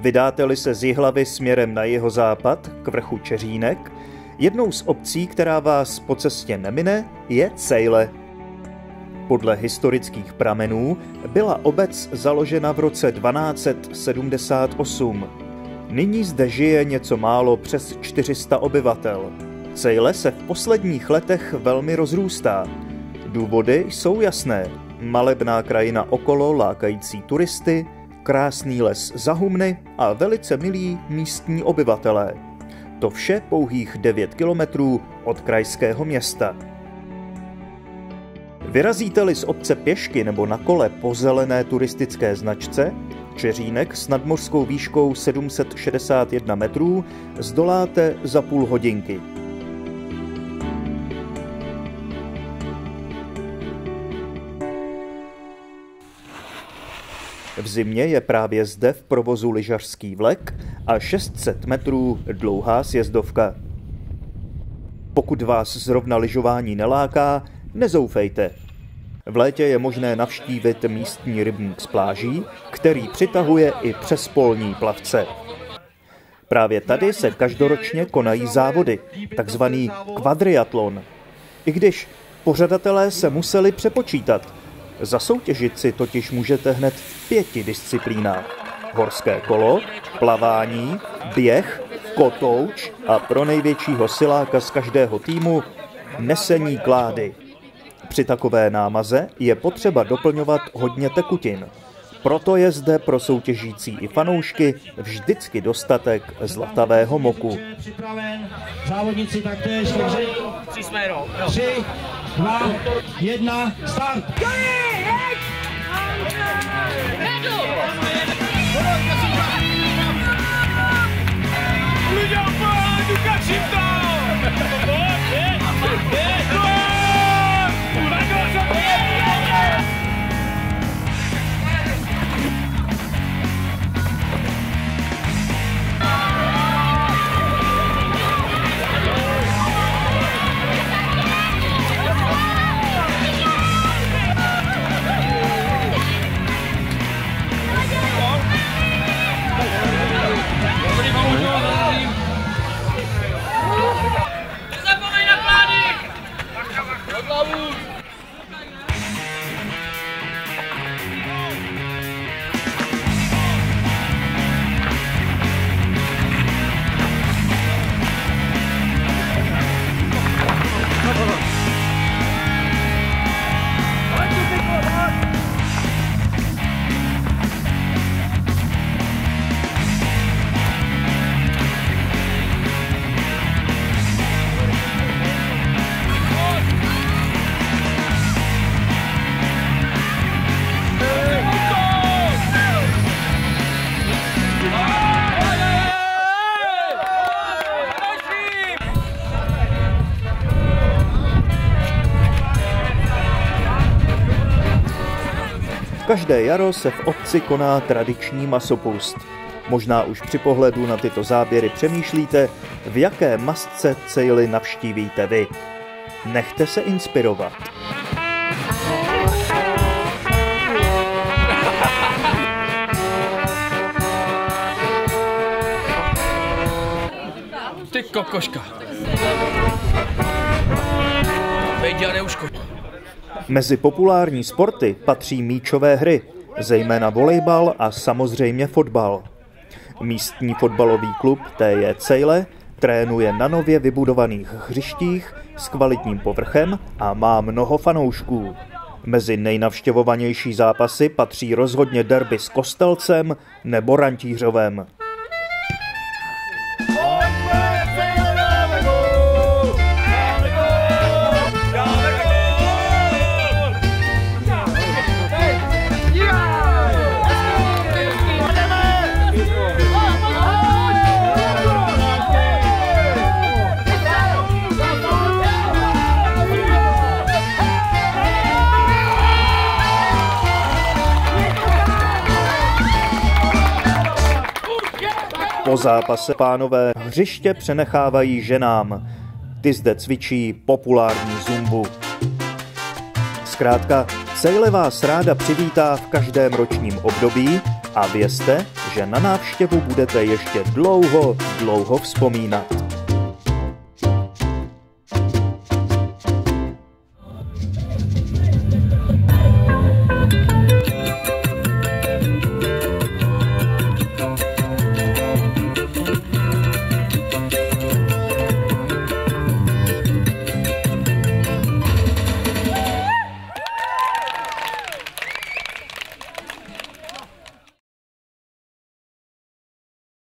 Vydáte-li se z Jihlavy směrem na jeho západ k vrchu Čeřínek, jednou z obcí, která vás po cestě nemine, je Cejle. Podle historických pramenů byla obec založena v roce 1278. Nyní zde žije něco málo přes 400 obyvatel. Cejle se v posledních letech velmi rozrůstá. Důvody jsou jasné. Malebná krajina okolo lákající turisty, krásný les za humny a velice milí místní obyvatelé. To vše pouhých 9 kilometrů od krajského města. Vyrazíte-li z obce pěšky nebo na kole po zelené turistické značce, Čeřínek s nadmořskou výškou 761 metrů zdoláte za půl hodinky. V zimě je právě zde v provozu lyžařský vlek a 600 metrů dlouhá sjezdovka. Pokud vás zrovna lyžování neláká, nezoufejte. V létě je možné navštívit místní rybník z pláží, který přitahuje i přes polní plavce. Právě tady se každoročně konají závody, takzvaný kvadriatlon. I když pořadatelé se museli přepočítat, Zasoutěžit si totiž můžete hned v pěti disciplínách. Horské kolo, plavání, běh, kotouč a pro největšího siláka z každého týmu nesení klády. Při takové námaze je potřeba doplňovat hodně tekutin. Proto je zde pro soutěžící i fanoušky vždycky dostatek zlatavého moku. Závodníci taktéž, takže... Tři, dwa, jedna, start! Go! Každé jaro se v obci koná tradiční masopust. Možná už při pohledu na tyto záběry přemýšlíte, v jaké masce cejly navštívíte vy. Nechte se inspirovat. Ty kokoška. Vejdi a neuškodí. Mezi populární sporty patří míčové hry, zejména volejbal a samozřejmě fotbal. Místní fotbalový klub TJ Cejle trénuje na nově vybudovaných hřištích s kvalitním povrchem a má mnoho fanoušků. Mezi nejnavštěvovanější zápasy patří rozhodně derby s Kostelcem nebo Rantířovem. Po zápase pánové hřiště přenechávají ženám. Ty zde cvičí populární zumbu. Zkrátka, Sejle vás ráda přivítá v každém ročním období a vězte, že na návštěvu budete ještě dlouho, dlouho vzpomínat.